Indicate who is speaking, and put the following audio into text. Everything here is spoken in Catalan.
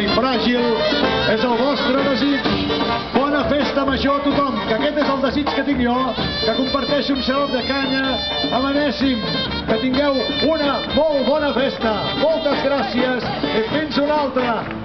Speaker 1: i fràgil és el vostre desig. Bona festa major a tothom, que aquest és el desig que tinc jo, que comparteixi un xarop de canya amb Anèssim, que tingueu una molt bona festa. Moltes gràcies i fins una altra.